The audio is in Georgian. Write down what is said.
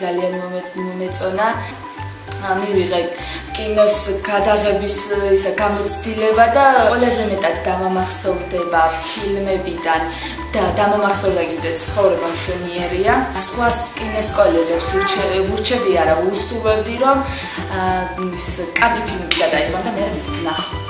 ძალიან მომეწონა მივიღე კინოს გადაღების ისა გამოცდილება და ყველაზე მეტად დამამახსოვრდება ფილმებიდან და დამამახსოვრდა კიდეც ცხოვრება მშვენიერია. სხვა კინოსკოლელებს ვურჩები არა, უსურვებდი რომ ის კარგი ფილმები გადაიღონ და მე ნახო.